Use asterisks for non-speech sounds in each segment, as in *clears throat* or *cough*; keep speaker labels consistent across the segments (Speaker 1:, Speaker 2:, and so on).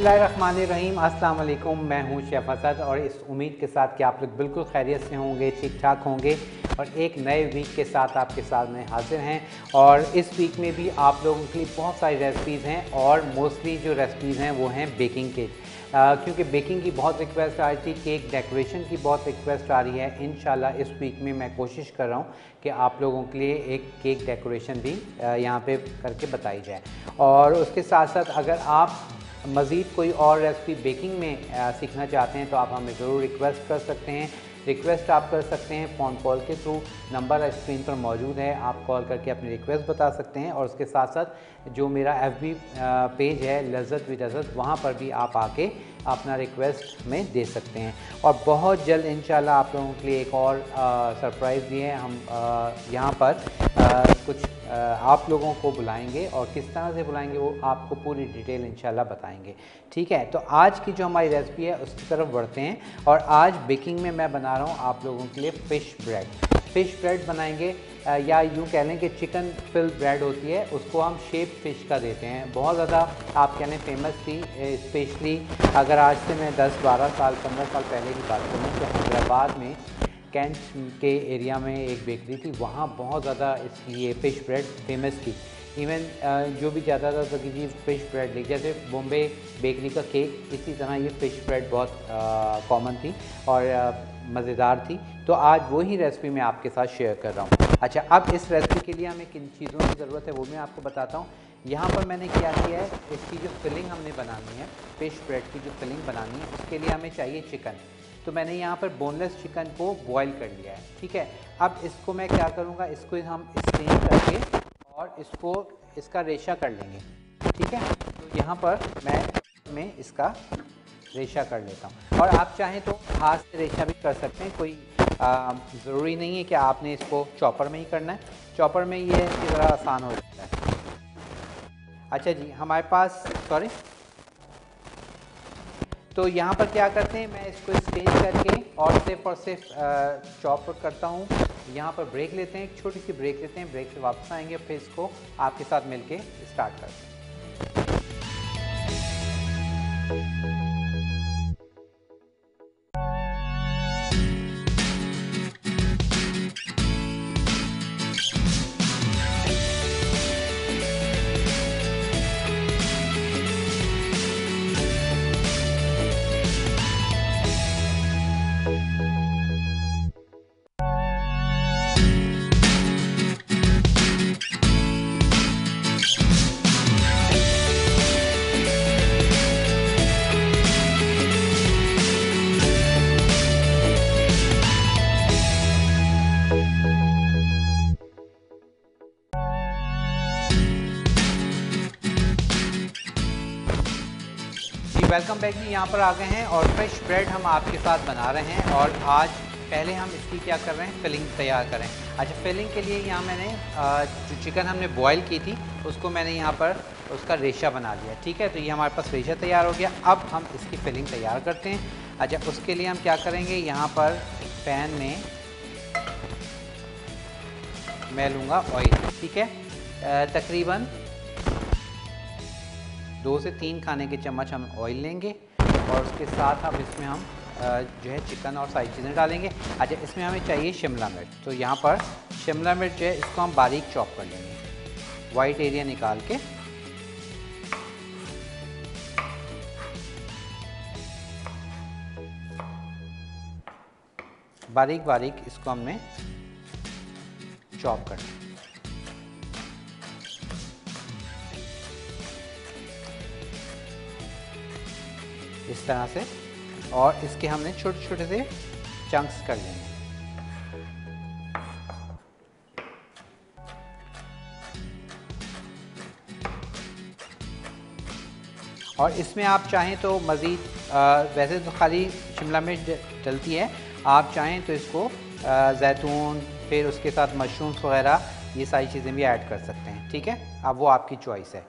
Speaker 1: बसमीम अल्लाम मैं हूँ शेफ़ असद और इस उम्मीद के साथ कि आप लोग बिल्कुल खैरियत से होंगे ठीक ठाक होंगे और एक नए वीक के साथ आपके साथ में हाजिर हैं। और इस वीक में भी आप लोगों के लिए बहुत सारी रेसिपीज़ हैं और मोस्टली जो रेसिपीज़ हैं वो हैं बेकिंग के। क्योंकि बेकिंग की बहुत रिक्वेस्ट आ रही थी केक डेकोरेशन की बहुत रिक्वेस्ट आ रही है। इन इस वीक में मैं कोशिश कर रहा हूँ कि आप लोगों के लिए एक केक डेकोरेशन भी यहाँ पे करके बताई जाए। और उसके साथ साथ अगर आप मज़ीद कोई और रेसिपी बेकिंग में सीखना चाहते हैं तो आप हमें ज़रूर रिक्वेस्ट कर सकते हैं। रिक्वेस्ट आप कर सकते हैं फ़ोन कॉल के थ्रू नंबर स्क्रीन पर मौजूद है आप कॉल करके अपनी रिक्वेस्ट बता सकते हैं और उसके साथ साथ जो मेरा एफ़ बी पेज है लज्जत विद लज्जत वहाँ पर भी आप आके अपना रिक्वेस्ट में दे सकते हैं। और बहुत जल्द इन आप लोगों के लिए एक और सरप्राइज़ भी है। हम यहाँ पर आ, कुछ आप लोगों को बुलाएँगे और किस तरह से बुलाएँगे वो आपको पूरी डिटेल इंशाल्लाह बताएँगे। ठीक है तो आज की जो हमारी रेसिपी है उसकी तरफ़ बढ़ते हैं और आज बेकिंग में मैं बना रहा हूँ आप लोगों के लिए फ़िश ब्रेड। फ़िश ब्रेड बनाएँगे या यूँ कह लें कि चिकन फिल ब्रेड होती है, उसको हम शेप फ़िश का देते हैं। बहुत ज़्यादा आप कह लें फ़ेमस थी स्पेशली अगर आज से मैं 10-12 साल 15 साल पहले की बात करूँ तो हैदराबाद में कैंट के एरिया में एक बेकरी थी, वहाँ बहुत ज़्यादा इसकी ये फ़िश ब्रेड फ़ेमस थी। इवन जो भी ज़्यादा था तो किसी फ़िश ब्रेड ली जैसे बॉम्बे बेकरी का केक, इसी तरह ये फ़िश ब्रेड बहुत कॉमन थी और मज़ेदार थी। तो आज वही रेसिपी मैं आपके साथ शेयर कर रहा हूँ। अच्छा अब इस रेसिपी के लिए हमें किन चीज़ों की ज़रूरत है, वो मैं आपको बताता हूँ। यहाँ पर मैंने क्या किया है, इसकी जो फिलिंग हमने बनानी है फ़िश ब्रेड की जो फिलिंग बनानी है, उसके लिए हमें चाहिए चिकन तो मैंने यहाँ पर बोनलेस चिकन को बॉयल कर लिया है, ठीक है? अब इसको मैं क्या करूँगा? इसको हम स्टीम करके और इसको इसका रेशा कर लेंगे, ठीक है? तो यहाँ पर मैं मैं इसका रेशा कर लेता हूँ। और आप चाहें तो हाथ से रेशा भी कर सकते हैं, कोई ज़रूरी नहीं है कि आपने इसको चॉपर में ही करना है। चॉपर में ये ज़रा आसान हो जाता है। अच्छा जी, हमारे पास सॉरी तो यहाँ पर क्या करते हैं, मैं इसको स्टेज करके और सिर्फ़ और सिर्फ़ चॉप करता हूँ। यहाँ पर ब्रेक लेते हैं, एक छोटी सी ब्रेक लेते हैं ब्रेक से वापस आएँगे फिर इसको आपके साथ मिलके स्टार्ट करते हैं। वेलकम बैक जी, यहाँ पर आ गए हैं और फ्रेश ब्रेड हम आपके साथ बना रहे हैं और आज पहले हम इसकी क्या कर रहे हैं? फिलिंग तैयार करें अच्छा फिलिंग के लिए यहाँ मैंने जो चिकन हमने बॉईल की थी, उसको मैंने यहाँ पर उसका रेशा बना लिया, ठीक है? तो ये हमारे पास रेशा तैयार हो गया। अब हम इसकी फिलिंग तैयार करते हैं। अच्छा उसके लिए हम क्या करेंगे? यहाँ पर पैन में मैं लूँगा ऑयल ठीक है? तकरीबन दो से तीन खाने के चम्मच हम ऑयल लेंगे और उसके साथ अब इसमें हम जो है चिकन और सारी चीज़ें डालेंगे। अच्छा इसमें हमें चाहिए शिमला मिर्च। तो यहाँ पर शिमला मिर्च जो है, इसको हम बारीक चॉप कर लेंगे। वाइट एरिया निकाल के। बारीक बारीक इसको हमने चॉप करना इस तरह से और इसके हमने छोटे छोटे से चंक्स कर लेंगे। और इसमें आप चाहें तो मज़ीद वैसे तो खाली शिमला मिर्च डलती है। आप चाहें तो इसको जैतून, फिर उसके साथ मशरूम्स वगैरह, ये सारी चीज़ें भी ऐड कर सकते हैं। ठीक है? अब वो आपकी चॉइस है।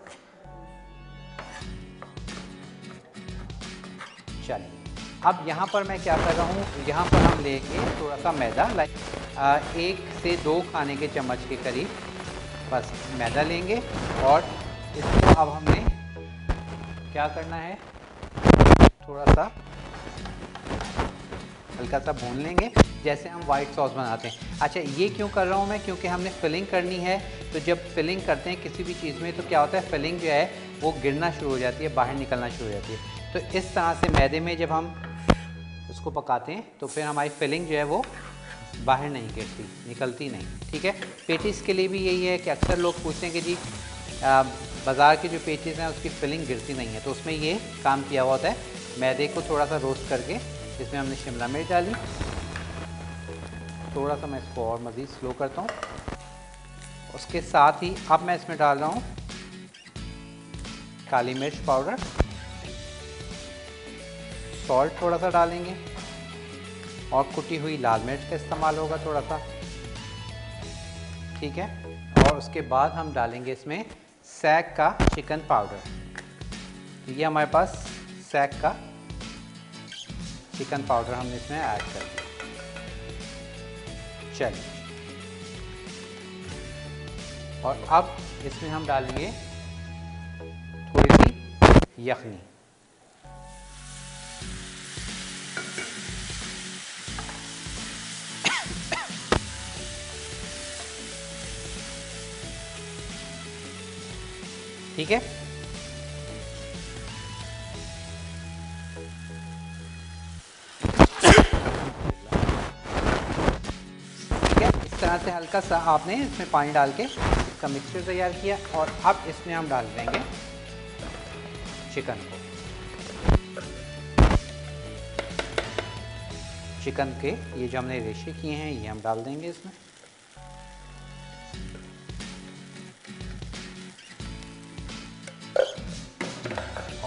Speaker 1: चलिए अब यहाँ पर मैं क्या कर रहा हूँ? यहाँ पर हम लेंगे थोड़ा सा मैदा लाइक एक से दो खाने के चम्मच के करीब। बस, मैदा लेंगे और इसको अब हमने क्या करना है? थोड़ा सा हल्का सा भून लेंगे, जैसे हम वाइट सॉस बनाते हैं। अच्छा ये क्यों कर रहा हूँ मैं? क्योंकि हमने फिलिंग करनी है तो जब फिलिंग करते हैं किसी भी चीज़ में तो क्या होता है? फिलिंग जो है, वो गिरना शुरू हो जाती है, बाहर निकलना शुरू हो जाती है। तो इस तरह से मैदे में जब हम उसको पकाते हैं तो फिर हमारी फिलिंग जो है वो बाहर नहीं गिरती, निकलती नहीं, ठीक है? पेटिस के लिए भी यही है कि अक्सर लोग पूछते हैं कि जी बाज़ार के जो पेटिस हैं, उसकी फिलिंग गिरती नहीं है तो उसमें ये काम किया हुआ होता है, मैदे को थोड़ा सा रोस्ट करके इसमें हमने शिमला मिर्च डाली। थोड़ा सा मैं इसको और मज़ीद स्लो करता हूँ। उसके साथ ही अब मैं इसमें डाल रहा हूँ काली मिर्च पाउडर। सॉल्ट थोड़ा सा डालेंगे और कुटी हुई लाल मिर्च का इस्तेमाल होगा थोड़ा सा ठीक है? और उसके बाद हम डालेंगे इसमें सैक का चिकन पाउडर। ये हमारे पास सैक का चिकन पाउडर हमने इसमें ऐड कर दिया। चलिए। और अब इसमें हम डालेंगे थोड़ी सी यखनी। ठीक है? तरह से हल्का सा आपने इसमें पानी डाल के इसका मिक्सचर तैयार किया और अब इसमें हम डाल देंगे चिकन को। चिकन के ये जो हमने रेशे किए हैं, ये हम डाल देंगे इसमें।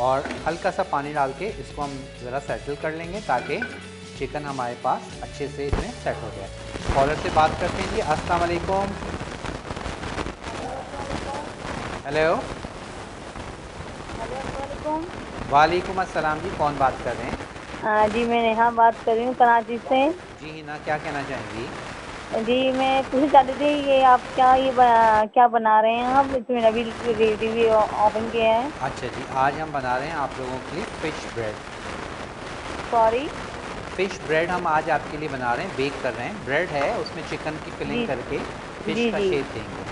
Speaker 1: और हल्का सा पानी डाल के इसको हम ज़रा सेटल कर लेंगे ताकि चिकन हमारे पास अच्छे से इसमें सेट हो जाए। कॉलर से बात करते हैं जी। अस्सलाम वालेकुम। हेलो वालेकुम। अस्सलाम जी कौन बात कर रहे हैं?
Speaker 2: हाँ जी मैं नेहा बात कर रही हूँ कराची से।
Speaker 1: जी ना क्या कहना चाहेंगी?
Speaker 2: जी मैं पूछना चाहती थी ये आप क्या ये बना, क्या बना रहे हैं? आप इसमें अभी रेडी ओपन किया है।
Speaker 1: अच्छा जी आज हम बना रहे हैं आप लोगों के लिए fish bread
Speaker 2: sorry
Speaker 1: fish bread हम आज आपके लिए बना रहे हैं बेक कर रहे हैं। ब्रेड है उसमें चिकन की फिलिंग करके फ़िश
Speaker 2: जी,
Speaker 1: का शेप देंगे।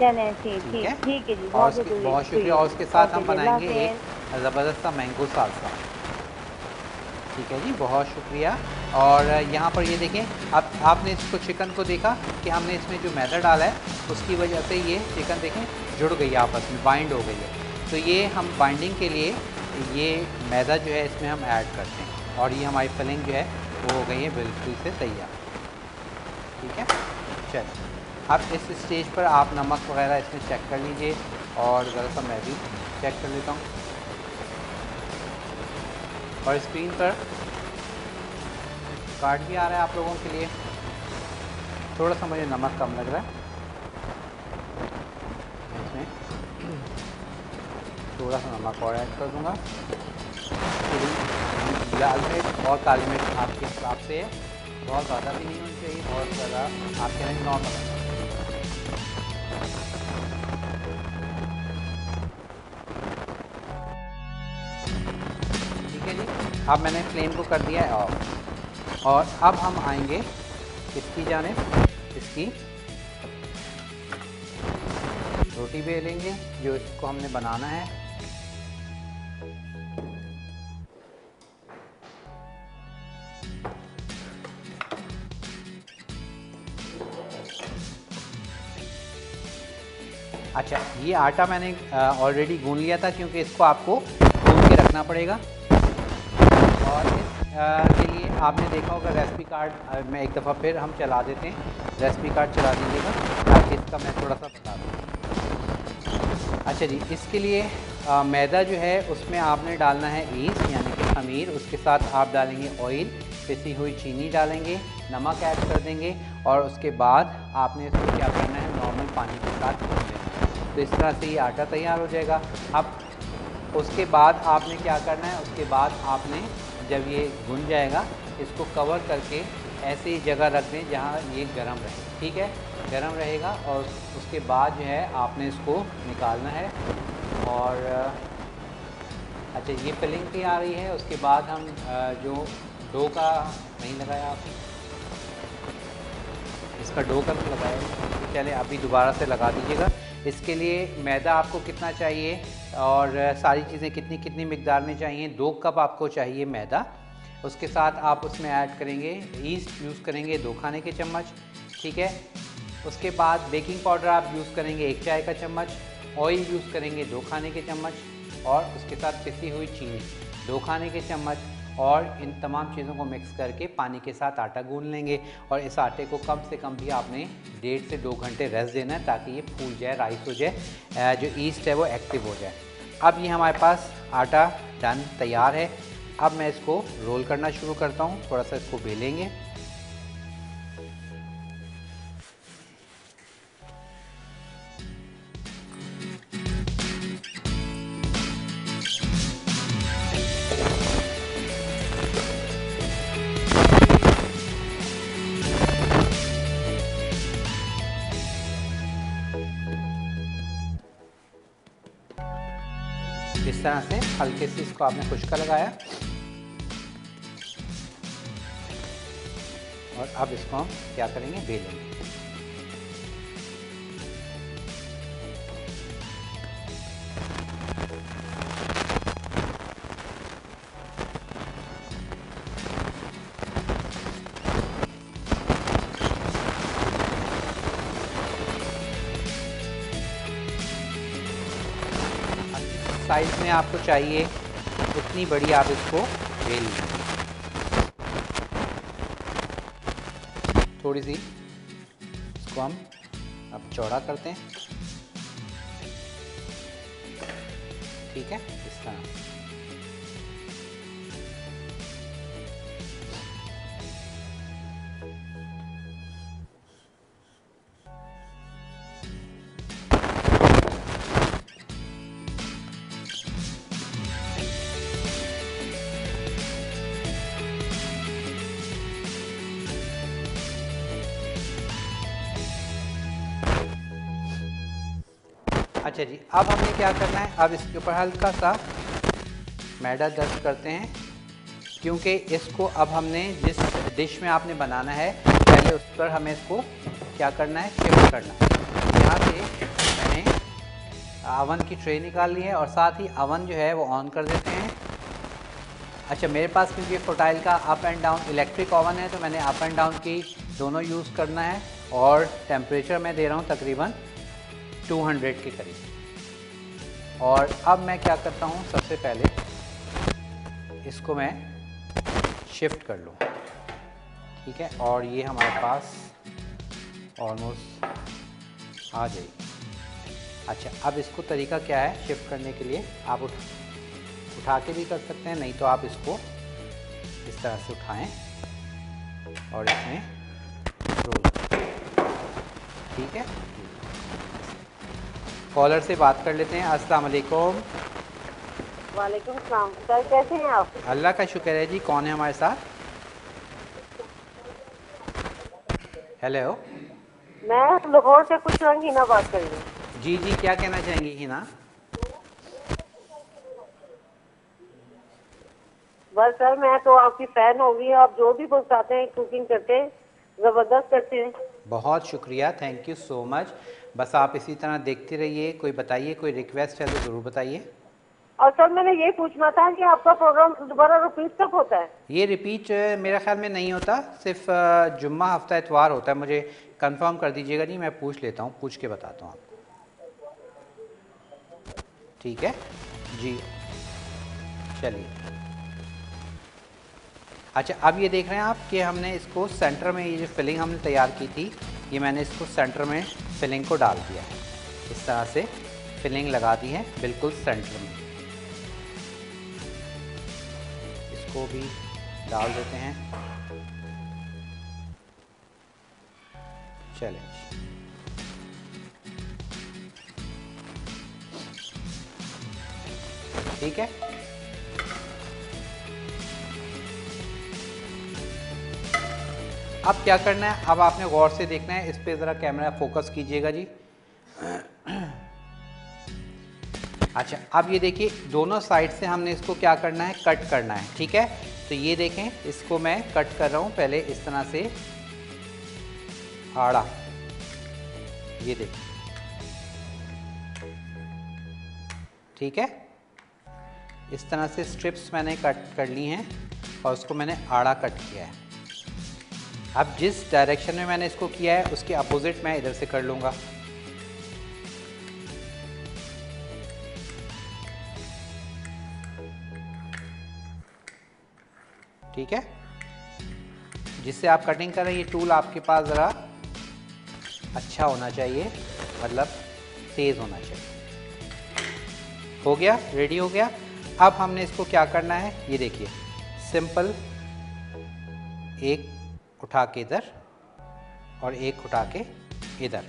Speaker 2: चलें ठीक
Speaker 1: ठीक है?
Speaker 2: ठीक है जी बहुत शुक्रिया
Speaker 1: बहुत शुक्रिया। और उसके साथ हम बनाएँगे एक ज़बरदस्त सा मैंगो सालसा ठीक है जी बहुत शुक्रिया। और यहाँ पर ये देखें अब आपने इसको चिकन को देखा कि हमने इसमें जो मैदा डाला है, उसकी वजह से ये चिकन देखें जुड़ गई आपस में बाइंड हो गई है। तो ये हम बाइंडिंग के लिए ये मैदा जो है इसमें हम ऐड करते हैं और ये हमारी फिलिंग जो है, वो हो गई है बिल्कुल से तैयार। ठीक है? चलिए, अब इस स्टेज पर आप नमक वगैरह इसमें चेक कर लीजिए और ज़रा सा मैं भी चेक कर लेता हूँ। और स्क्रीन पर कार्ड भी आ रहा है आप लोगों के लिए। थोड़ा सा मुझे नमक कम लग रहा है। इसमें थोड़ा सा नमक और ऐड कर दूँगा। लाल मिर्च और काली मिर्च आपके हिसाब से। बहुत ज़्यादा भी नहीं होनी चाहिए, बहुत ज़्यादा आपके लिए नॉर्मल। ठीक है जी, अब मैंने फ्लेम को कर दिया है ऑफ़ और अब हम आएँगे इसकी जाने? इसकी रोटी बेलेंगे जो इसको हमने बनाना है। अच्छा ये आटा मैंने ऑलरेडी गूंद लिया था, क्योंकि इसको आपको गूंद के रखना पड़ेगा। और इस लिए आपने देखा होगा रेसिपी कार्ड मैं एक दफ़ा फिर हम चला देते हैं। रेसिपी कार्ड चला दीजिएगा ताकि इसका मैं थोड़ा सा बता दूँ। अच्छा जी इसके लिए अ, मैदा जो है उसमें आपने डालना है ईस्ट यानी कि खमीर उसके साथ आप डालेंगे ऑयल पिसी हुई चीनी डालेंगे नमक ऐड कर देंगे और उसके बाद आपने इसको क्या करना है नॉर्मल पानी के साथ भून है। तो इस तरह से ये आटा तैयार हो जाएगा। अब उसके बाद आपने क्या करना है उसके बाद आपने जब ये भुन जाएगा इसको कवर करके ऐसी जगह रख दें जहाँ ये गर्म रहे। ठीक है? गर्म रहेगा और उसके बाद जो है आपने इसको निकालना है और अच्छा ये फिलिंग भी आ रही है। उसके बाद हम जो डो का नहीं लगाया आपने, इसका डो कर लगाया। चले अभी दोबारा से लगा दीजिएगा। इसके लिए मैदा आपको कितना चाहिए और सारी चीज़ें कितनी कितनी मकदार में चाहिए? दो कप आपको चाहिए मैदा। उसके साथ आप उसमें ऐड करेंगे ईस्ट यूज़ करेंगे दो खाने के चम्मच, ठीक है? उसके बाद बेकिंग पाउडर आप यूज़ करेंगे एक चाय का चम्मच ऑयल यूज़ करेंगे दो खाने के चम्मच, और उसके साथ पिसी हुई चीनी दो खाने के चम्मच, और इन तमाम चीज़ों को मिक्स करके पानी के साथ आटा गूंद लेंगे। और इस आटे को कम से कम भी आपने डेढ़ से दो घंटे रेस्ट देना है ताकि ये फूल जाए राइस हो जाए जो ईस्ट है वो एक्टिव हो जाए। अब ये हमारे पास आटा डन तैयार है। अब मैं इसको रोल करना शुरू करता हूँ थोड़ा सा इसको बेलेंगे। हल्के से इसको आपने खुशका लगाया। और अब इसको हम क्या करेंगे? बेलेंगे। साइज़ में आपको चाहिए, उतनी बड़ी आप इसको ले लीजिए। थोड़ी सी इसको हम अब चौड़ा करते हैं। ठीक है, इस तरह। अब हमें क्या करना है? अब इसके ऊपर हल्का सा मैदा दर्ज करते हैं, क्योंकि इसको अब हमने जिस डिश में आपने बनाना है, पहले उस पर हमें इसको क्या करना है? शिफ्ट करना है। यहाँ से मैंने अवन की ट्रे निकाल ली है और साथ ही अवन जो है वो ऑन कर देते हैं। अच्छा मेरे पास क्योंकि फोटाइल का up and down electric oven है तो मैंने अप एंड डाउन की दोनों यूज़ करना है और टेम्परेचर मैं दे रहा हूँ तकरीबन 200 के करीब। और अब मैं क्या करता हूँ, सबसे पहले इसको मैं शिफ्ट कर लूँ। ठीक है? और ये हमारे पास ऑलमोस्ट आ जाएगी। अच्छा अब इसको तरीका क्या है शिफ्ट करने के लिए? आप उठ, उठा के भी कर सकते हैं, नहीं तो आप इसको इस तरह से उठाएँ और इसमें रोल ठीक है? कॉलर से बात कर लेते हैं। अस्सलाम वालेकुम।
Speaker 2: वालेकुम सलाम। सर कैसे हैं आप?
Speaker 1: अल्लाह का शुक्र है जी। कौन है हमारे साथ? हेलो
Speaker 2: मैं लाहौर से कुछ हिना बात कर रही हूँ।
Speaker 1: जी जी। क्या कहना चाहेंगी हिना?
Speaker 2: बस सर मैं तो आपकी फ़ैन हो गई आप जो भी बताते हैं कुकिंग करते हैं ज़बरदस्त करते हैं।
Speaker 1: बहुत शुक्रिया थैंक यू सो मच बस आप इसी तरह देखते रहिए कोई बताइए कोई रिक्वेस्ट है तो ज़रूर बताइए।
Speaker 2: और सर मैंने ये पूछना था कि आपका प्रोग्राम दोबारा रिपीट कब होता है?
Speaker 1: ये रिपीट मेरे ख्याल में नहीं होता सिर्फ़ जुम्मा हफ़्ता इतवार होता है। मुझे कंफर्म कर दीजिएगा नहीं मैं पूछ लेता हूँ पूछ के बताता हूँ आपको। ठीक है? जी। चलिए। अच्छा अब ये देख रहे हैं आप कि हमने इसको सेंटर में ये जो फिलिंग हमने तैयार की थी, ये मैंने इसको सेंटर में फिलिंग को डाल दिया है। इस तरह से फिलिंग लगा दी है, बिल्कुल सेंटर में। इसको भी डाल देते हैं। चले। ठीक है? अब क्या करना है? अब आपने गौर से देखना है। इस पर ज़रा कैमरा फोकस कीजिएगा जी। अच्छा अब ये देखिए, दोनों साइड से हमने इसको क्या करना है? कट करना है, ठीक है? तो ये देखें, इसको मैं कट कर रहा हूँ। पहले इस तरह से आड़ा ये देखें। ठीक है? इस तरह से स्ट्रिप्स मैंने कट कर ली हैं और उसको मैंने आड़ा कट किया है। अब जिस डायरेक्शन में मैंने इसको किया है, उसके अपोजिट मैं इधर से कर लूँगा। ठीक है? जिससे आप कटिंग कर रहे हैं, ये टूल आपके पास ज़रा अच्छा होना चाहिए मतलब तेज़ होना चाहिए। हो गया? रेडी हो गया? अब हमने इसको क्या करना है? ये देखिए सिंपल एक उठा के इधर और एक उठा के इधर।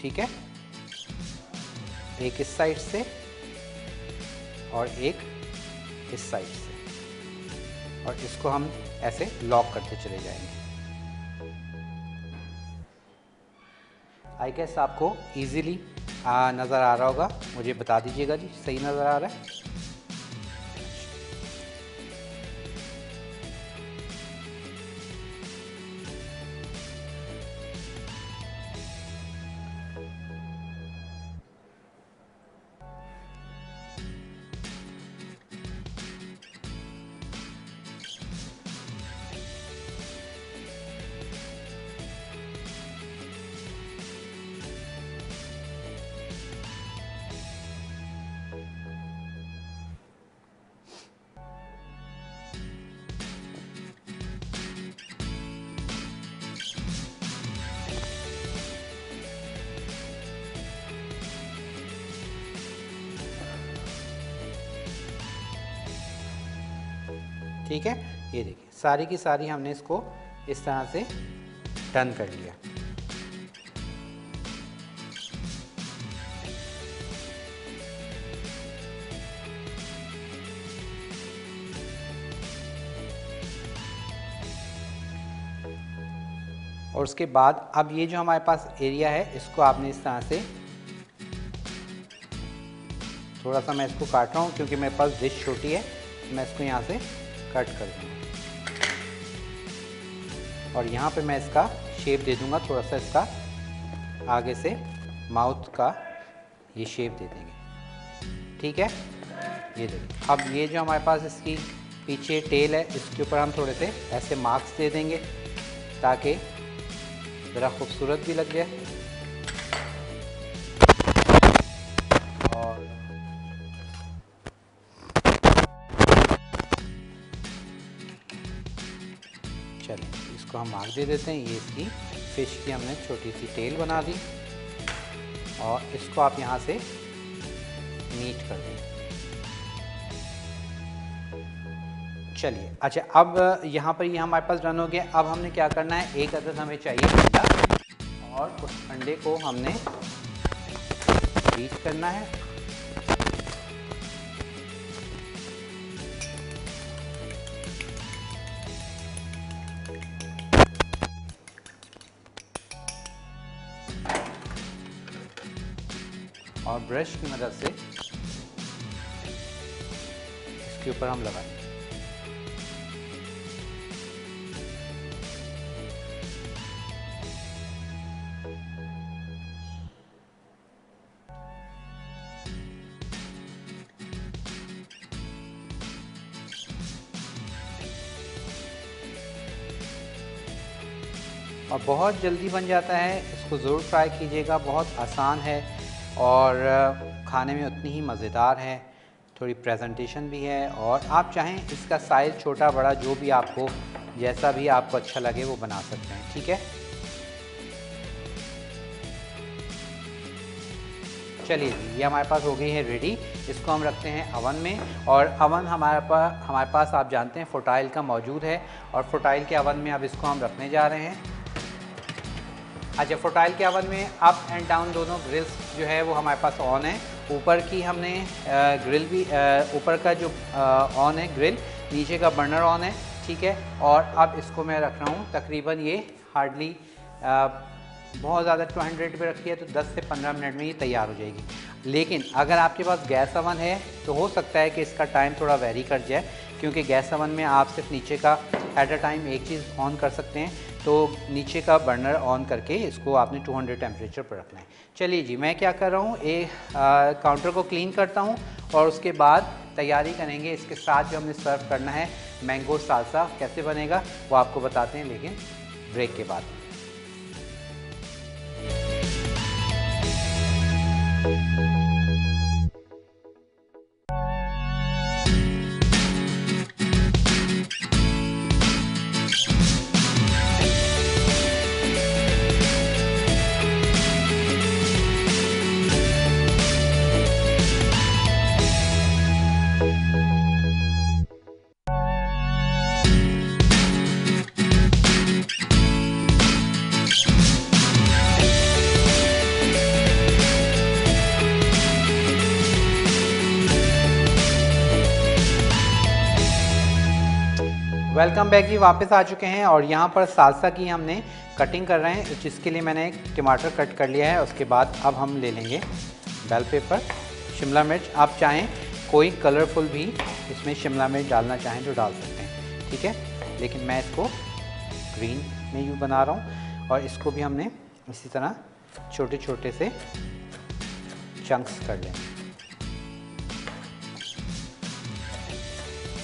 Speaker 1: ठीक है? एक इस साइड से और एक इस साइड से। और इसको हम ऐसे लॉक करते चले जाएँगे। आई गेस आपको इजीली नज़र आ रहा होगा। मुझे बता दीजिएगा जी, सही नज़र आ रहा है? सारी की सारी हमने इसको इस तरह से डन कर लिया। और उसके बाद अब ये जो हमारे पास एरिया है, इसको आपने इस तरह से थोड़ा सा मैं इसको काट रहा हूँ क्योंकि मेरे पास डिश छोटी है मैं इसको यहाँ से कट कर दूँगा। और यहाँ पे मैं इसका शेप दे दूँगा, थोड़ा सा इसका आगे से माउथ का ये शेप दे देंगे। ठीक है? ये देखिए, अब ये जो हमारे पास इसकी पीछे टेल है, इसके ऊपर हम थोड़े से ऐसे मार्क्स दे देंगे ताकि ज़रा खूबसूरत भी लग जाए। हम आग दे देते हैं, ये इसकी फ़िश की हमने छोटी सी टेल बना दी। और इसको आप यहाँ से नीट कर दें। चलिए अच्छा अब यहाँ पर ये यह हमारे पास रन हो गया। अब हमने क्या करना है? एक अदद हमें चाहिए अंडा, और उस अंडे को हमने बीट करना है। ब्रश की मदद से इसके ऊपर हम लगाएँगे और बहुत जल्दी बन जाता है, इसको ज़रूर ट्राई कीजिएगा, बहुत आसान है। और खाने में उतनी ही मज़ेदार है, थोड़ी प्रेजेंटेशन भी है और आप चाहें इसका साइज़ छोटा, बड़ा, जो भी आपको जैसा भी आपको अच्छा लगे वो बना सकते हैं, ठीक है? चलिए जी, ये हमारे पास हो गई है रेडी इसको हम रखते हैं अवन में और अवन हमारे पास हमारे पास आप जानते हैं फोटाइल का मौजूद है और फोटाइल के अवन में अब इसको हम रखने जा रहे हैं। अच्छा फोटाइल के अवन में अप एंड डाउन दोनों ग्रिल्स जो है वो हमारे पास ऑन है। ऊपर की हमने ग्रिल भी ऊपर का जो ऑन है ग्रिल, नीचे का बर्नर ऑन है, ठीक है? और अब इसको मैं रख रहा हूँ, तकरीबन ये हार्डली बहुत ज़्यादा 200 पे रखी है तो 10 से 15 मिनट में ये तैयार हो जाएगी। लेकिन अगर आपके पास गैस अवन है तो हो सकता है कि इसका टाइम थोड़ा वेरी कर जाए, क्योंकि गैस अवन में आप सिर्फ़ नीचे का, एट अ टाइम एक चीज़ ऑन कर सकते हैं। तो नीचे का बर्नर ऑन करके इसको आपने 200 टेम्परेचर पर रखना है। चलिए जी, मैं क्या कर रहा हूँ? एक काउंटर को क्लीन करता हूँ और उसके बाद तैयारी करेंगे इसके साथ जो हमने सर्व करना है मैंगो सालसा कैसे बनेगा वो आपको बताते हैं, लेकिन ब्रेक के बाद। वेलकम बैक जी, वापस आ चुके हैं और यहाँ पर सालसा की हमने कटिंग कर रहे हैं, जिसके लिए मैंने एक टमाटर कट कर लिया है, उसके बाद अब हम ले लेंगे बेल पेपर शिमला मिर्च। आप चाहें कोई कलरफुल भी इसमें शिमला मिर्च डालना चाहें तो डाल सकते हैं, ठीक है? लेकिन मैं इसको ग्रीन में यूँ बना रहा हूँ और इसको भी हमने इसी तरह छोटे छोटे से चंक्स कर लेंगे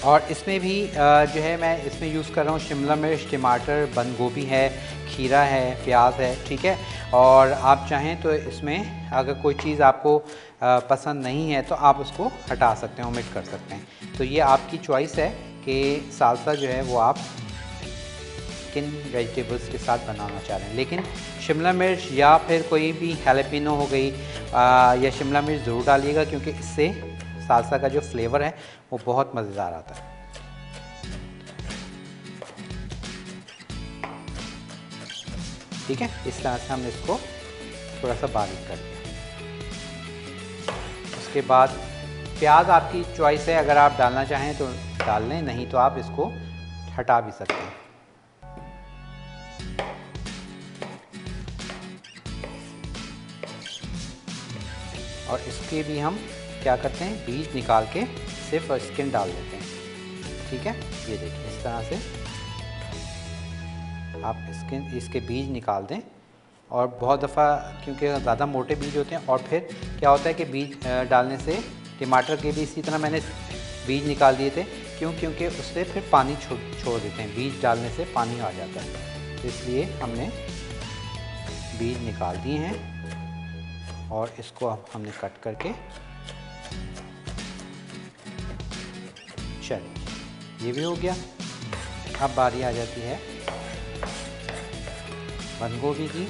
Speaker 1: और इसमें भी जो है मैं इसमें यूज़ कर रहा हूँ। शिमला मिर्च टमाटर बंद गोभी है खीरा है प्याज है ठीक है? और आप चाहें तो इसमें अगर कोई चीज़ आपको पसंद नहीं है तो आप उसको हटा सकते हैं ओमिट कर सकते हैं। तो ये आपकी चॉइस है कि सालसा जो है वो आप किन वेजिटेबल्स के साथ बनाना चाह रहे हैं। लेकिन शिमला मिर्च या फिर कोई भी हेलेपिनो हो गई आ, या शिमला मिर्च ज़रूर डालिएगा क्योंकि इससे सालसा का जो फ्लेवर है वो बहुत मज़ेदार आता है। ठीक है, इस तरह से हमने इसको थोड़ा सा बारीक कर दिया उसके बाद प्याज आपकी चॉइस है, अगर आप डालना चाहें तो डाल लें, नहीं तो आप इसको हटा भी सकते हैं। और इसके भी हम क्या करते हैं, बीज निकाल के सिर्फ़ स्किन डाल देते हैं। ठीक है? ये देखिए, इस तरह से आप स्किन इसके बीज निकाल दें। और बहुत दफ़ा, क्योंकि ज़्यादा मोटे बीज होते हैं, और फिर क्या होता है कि बीज डालने से टमाटर के भी इसी तरह मैंने बीज निकाल दिए थे। क्यों? क्योंकि उससे फिर पानी छोड़ छोड़ देते हैं। बीज डालने से पानी आ जाता है। तो इसलिए हमने बीज निकाल दिए हैं। और इसको हमने कट करके चलिए, ये भी हो गया। अब बारी आ जाती है बंद गोभी की।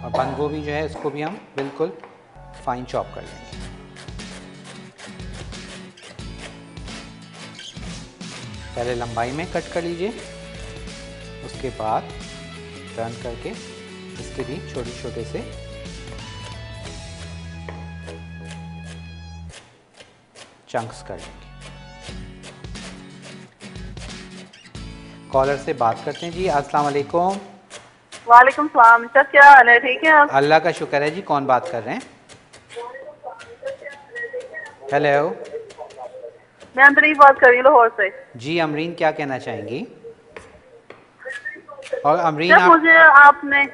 Speaker 1: और बंद गोभी जो है, इसको भी हम बिल्कुल फाइन चॉप कर लेंगे। पहले लंबाई में कट कर लीजिए, उसके बाद टर्न करके इसके भी छोटे छोटे से चंक्स कर लेंगे। कॉलर से बात करते हैं। जी अस्सलाम वालेकुम।
Speaker 3: वालेकुम सलाम। सर क्या हाल है? ठीक है आप?
Speaker 1: अल्लाह का शुक्र है। जी कौन बात कर रहे हैं? हेलो
Speaker 3: मैं अमरीन बात कर रही हूँ लाहौर से।
Speaker 1: जी अमरीन क्या कहना चाहेंगी? और अमरीन आप
Speaker 3: मुझे आपने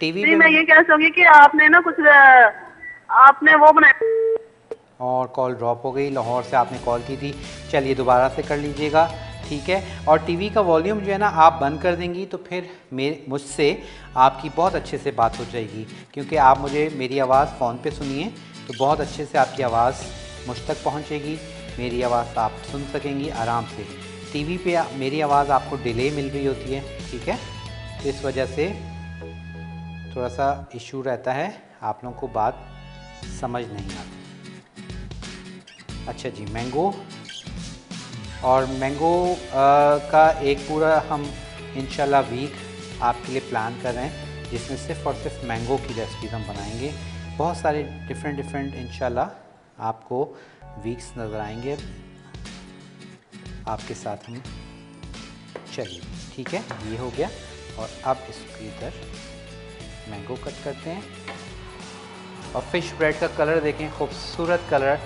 Speaker 1: टीवी
Speaker 3: जी मैं ये कह सकूँगी कि आपने ना कुछ आपने वो बनाया
Speaker 1: और कॉल ड्रॉप हो गई, लाहौर से आपने कॉल की थी। चलिए दोबारा से कर लीजिएगा, ठीक है? और टीवी का वॉल्यूम जो है ना, आप बंद कर देंगी तो फिर मेरे, मुझसे आपकी बहुत अच्छे से बात हो जाएगी। क्योंकि आप मुझे मेरी आवाज़ फ़ोन पे सुनिए तो बहुत अच्छे से आपकी आवाज़ मुझ तक पहुँचेगी। मेरी आवाज़ आप सुन सकेंगी आराम से। टीवी पे मेरी आवाज़ आपको डिले मिल रही होती है, ठीक है? तो इस वजह से थोड़ा सा इशू रहता है, आप लोगों को बात समझ नहीं आती। अच्छा जी मैंगो और मैंगो का एक पूरा हम इंशाल्लाह वीक आपके लिए प्लान कर रहे हैं, जिसमें सिर्फ़ और सिर्फ़ मैंगो की रेसिपीज़ हम बनाएँगे। बहुत सारे डिफरेंट डिफरेंट इंशाल्लाह आपको वीक्स नज़र आएँगे। आपके साथ हम चलिए, ठीक है? ये हो गया। और अब इसके इधर मैंगो कट करते हैं। और फ़िश ब्रेड का कलर देखें, खूबसूरत कलर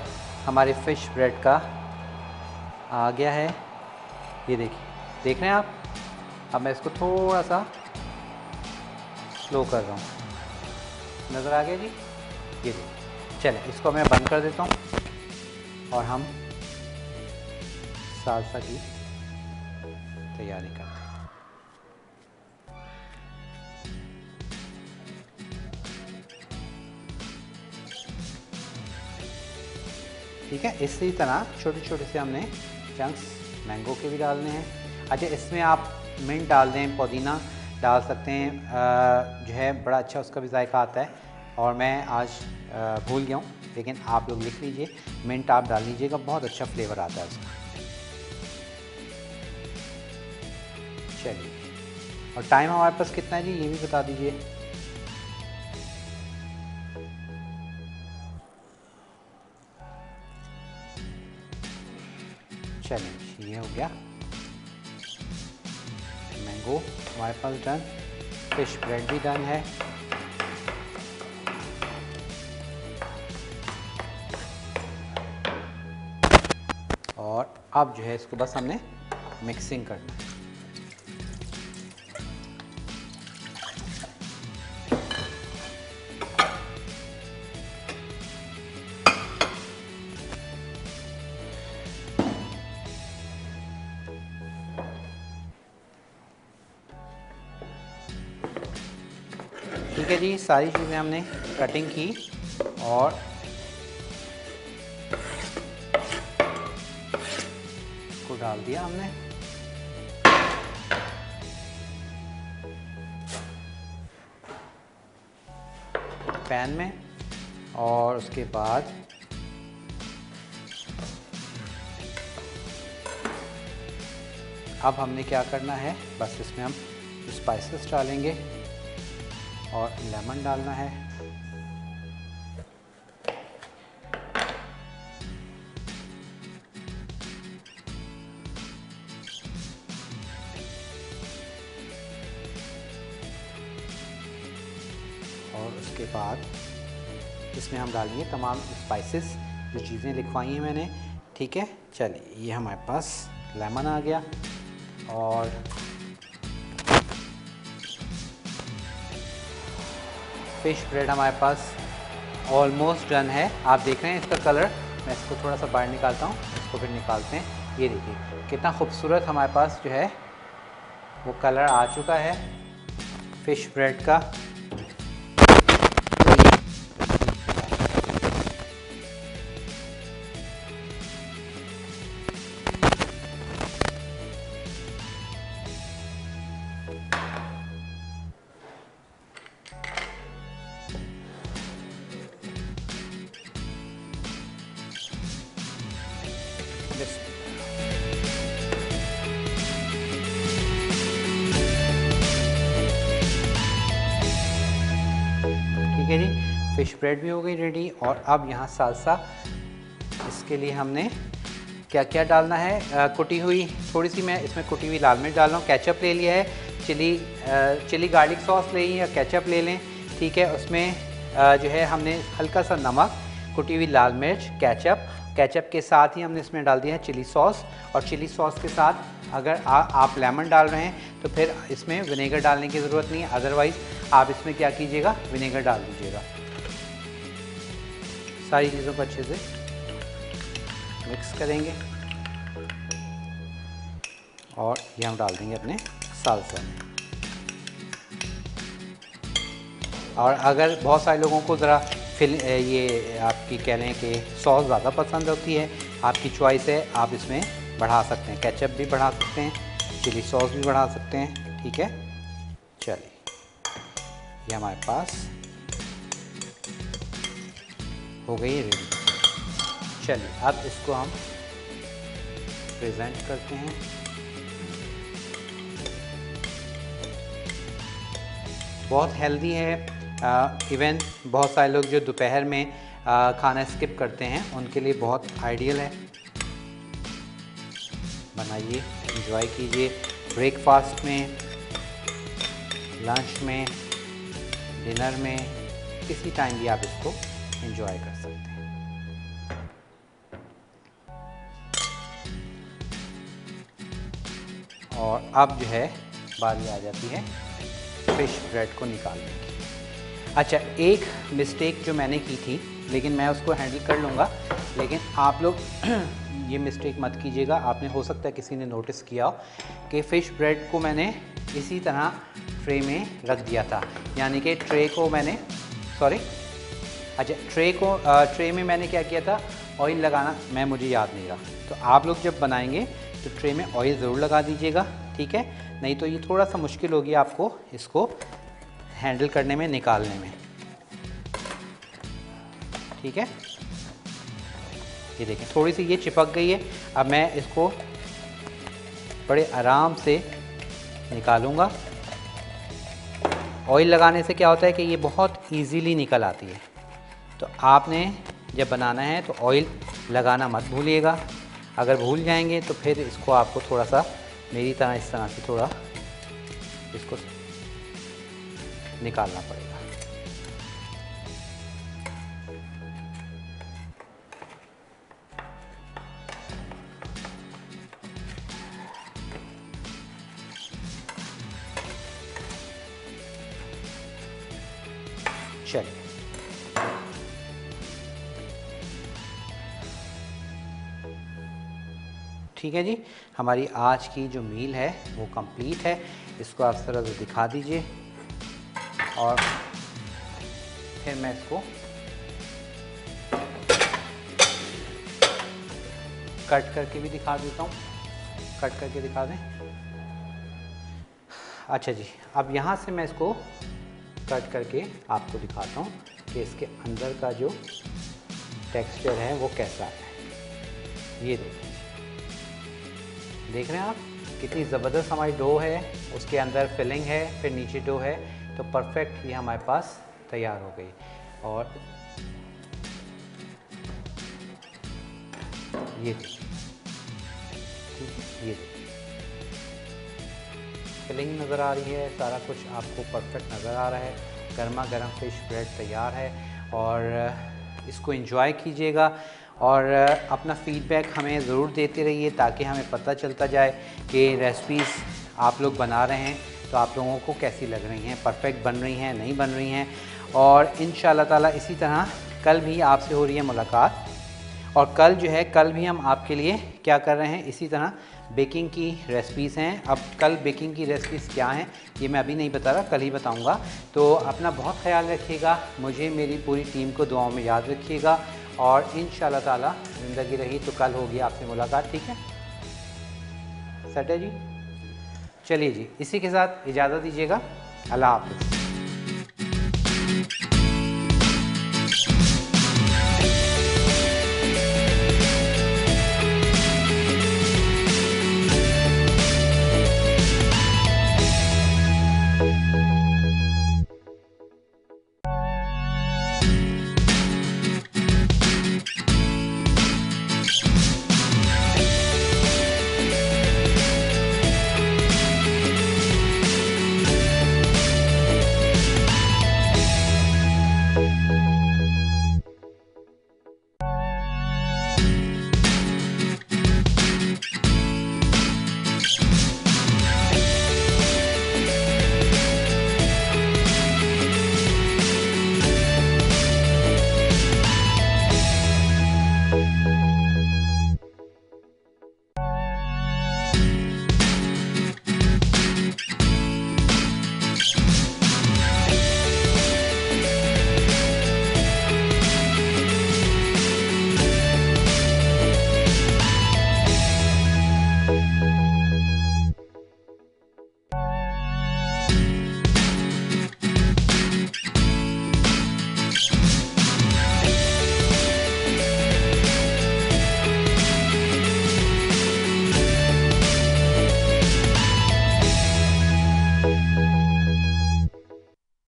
Speaker 1: हमारे फ़िश ब्रेड का आ गया है। ये देखिए, देख रहे हैं आप? अब मैं इसको थोड़ा सा स्लो कर रहा हूँ। नज़र आ गया जी? ये देखिए, चलें, इसको मैं बंद कर देता हूँ और हम सालसा की तैयारी करते हैं। ठीक है, इसी तरह छोटे छोटे से हमने चंक्स मैंगो के भी डालने हैं। अच्छा इसमें आप मिंट डाल दें, पुदीना डाल सकते हैं जो है, बड़ा अच्छा उसका भी जायका आता है। और मैं आज भूल गया हूँ, लेकिन आप लोग लिख लीजिए। मिंट आप डाल लीजिएगा, बहुत अच्छा फ्लेवर आता है उसका। चलिए। और टाइम हमारे पास कितना है जी? ये भी बता दीजिए। गया। मैंगो, हमारे पास डन फ़िश ब्रेड भी डन है। और अब जो है इसको बस हमने मिक्सिंग करना है। सारी चीज़ें हमने कटिंग की और को डाल दिया हमने। पैन में और उसके बाद अब हमने क्या करना है, बस इसमें हम स्पाइसेस डालेंगे। और लेमन डालना है। और उसके बाद इसमें हम डालेंगे तमाम स्पाइसेस जो चीज़ें लिखवाई हैं मैंने। ठीक है, चलिए, ये हमारे पास लेमन आ गया। और फ़िश ब्रेड हमारे पास ऑलमोस्ट डन है। आप देख रहे हैं इसका कलर मैं इसको थोड़ा सा बाहर निकालता हूँ। इसको फिर निकालते हैं। ये देखिए, कितना खूबसूरत हमारे पास जो है, वो कलर आ चुका है फ़िश ब्रेड का। फ़िश ब्रेड भी हो गई रेडी और अब यहाँ सालसा। इसके लिए हमने क्या क्या डालना है? आ, कुटी हुई थोड़ी सी मैं इसमें कुटी हुई लाल मिर्च डाल रहा हूँ। कैचअप ले लिया है चिली चिली गार्लिक सॉस ले या कैचअप ले लें ठीक है? उसमें आ, जो है हमने हल्का सा नमक कुटी हुई लाल मिर्च कैचअप कैचअप के साथ ही हमने इसमें डाल दिया है चिली सॉस और चिली सॉस के साथ अगर आ, आप लेमन डाल रहे हैं तो फिर इसमें विनेगर डालने की ज़रूरत नहीं है अदरवाइज़ आप इसमें क्या कीजिएगा? विनेगर डाल दीजिएगा। सारी चीज़ों को अच्छे से मिक्स करेंगे। और ये हम डाल देंगे अपने सालसा में। और अगर बहुत सारे लोगों को ज़रा फिल ये आपकी कह लें कि सॉस ज़्यादा पसंद होती है, आपकी चॉइस है, आप इसमें बढ़ा सकते हैं। केचप भी बढ़ा सकते हैं चिली सॉस भी बढ़ा सकते हैं, ठीक है? चलिए, ये हमारे पास हो गई रेडी चलिए अब इसको हम प्रेजेंट करते हैं। बहुत हेल्दी है इवन बहुत सारे लोग जो दोपहर में आ, खाना स्किप करते हैं उनके लिए बहुत आइडियल है। बनाइए इंजॉय कीजिए। ब्रेकफास्ट में लंच में डिनर में किसी टाइम भी आप इसको एंजॉय कर सकते हैं और अब जो है, बारी आ जाती है फ़िश ब्रेड को निकालने की। अच्छा एक मिस्टेक जो मैंने की थी, लेकिन मैं उसको हैंडल कर लूँगा, लेकिन आप लोग *clears throat* ये मिस्टेक मत कीजिएगा। आपने, हो सकता है किसी ने नोटिस किया हो कि फ़िश ब्रेड को मैंने इसी तरह ट्रे में रख दिया था। यानी कि ट्रे को मैंने सॉरी अच्छा ट्रे को ट्रे में मैंने क्या किया था? ऑयल लगाना मैं, मुझे याद नहीं रहा। तो आप लोग जब बनाएँगे तो ट्रे में ऑयल ज़रूर लगा दीजिएगा, ठीक है? नहीं तो ये थोड़ा सा मुश्किल होगी आपको इसको हैंडल करने में, निकालने में। ठीक है? ये देखें, थोड़ी सी ये चिपक गई है। अब मैं इसको बड़े आराम से निकालूँगा। ऑयल लगाने से क्या होता है कि ये बहुत इजीली निकल आती है। तो आपने जब बनाना है तो ऑयल लगाना मत भूलिएगा। अगर भूल जाएँगे तो फिर इसको आपको थोड़ा सा मेरी तरह इस तरह से थोड़ा इसको निकालना पड़ेगा। चलिए। ठीक है जी? हमारी आज की जो मील है, वो कंप्लीट है। इसको आप तरह से दिखा दीजिए। और फिर मैं इसको कट करके भी दिखा देता हूँ। कट करके दिखा दें। अच्छा जी, अब यहाँ से मैं इसको कट करके आपको दिखाता हूँ कि इसके अंदर का जो टेक्सचर है, वो कैसा है। ये देखिए। देख रहे हैं आप? कितनी ज़बरदस्त हमारी डो है, उसके अंदर फिलिंग है, फिर नीचे डो है तो परफेक्ट ये हमारे पास तैयार हो गई। और ये ये फिलिंग नज़र आ रही है, सारा कुछ आपको परफेक्ट नज़र आ रहा है। गर्मा गर्म फ़िश ब्रेड तैयार है। और इसको इंजॉय कीजिएगा। और अपना फीडबैक हमें ज़रूर देते रहिए ताकि हमें पता चलता जाए कि रेसिपीज़ आप लोग बना रहे हैं तो आप लोगों को कैसी लग रही हैं परफेक्ट बन रही हैं, नहीं बन रही हैं। और इन ताला इसी तरह कल भी आपसे हो रही है मुलाकात। और कल जो है, कल भी हम आपके लिए क्या कर रहे हैं, इसी तरह बेकिंग की रेसिपीज़ हैं। अब कल बेकिंग की रेसिपीज़ क्या हैं, ये मैं अभी नहीं बता रहा, कल ही बताऊँगा। तो अपना बहुत ख्याल रखिएगा, मुझे मेरी पूरी टीम को दुआओं में याद रखिएगा और इन ताला ज़िंदगी रही तो कल होगी आपसे मुलाकात, ठीक है? सटे जी? चलिए जी, इसी के साथ इजाज़त दीजिएगा। अल्लाह हाफ़